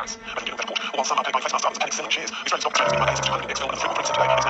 once. I can get a report. port. While some are paid by face masters, others panic selling shares. Israeli stock traders beat my basics 200 index fell and 3 were printed today.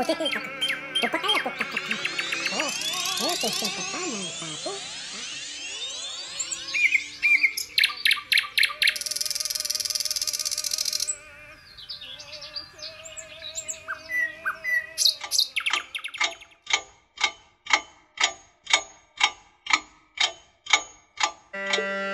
Putih itu, lupakan lah kok kata-kata. Oh, ini putih kata yang satu, うん。